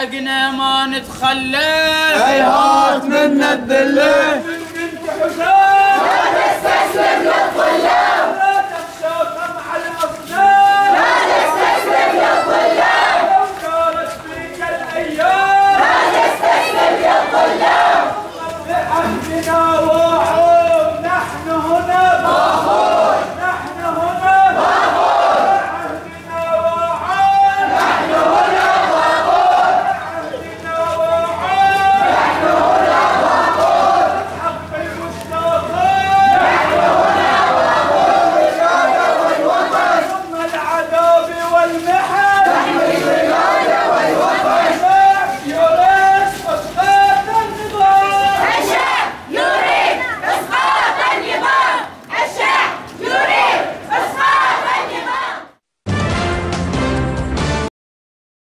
عن حقنا ما نتخلى هيهات من الذلة.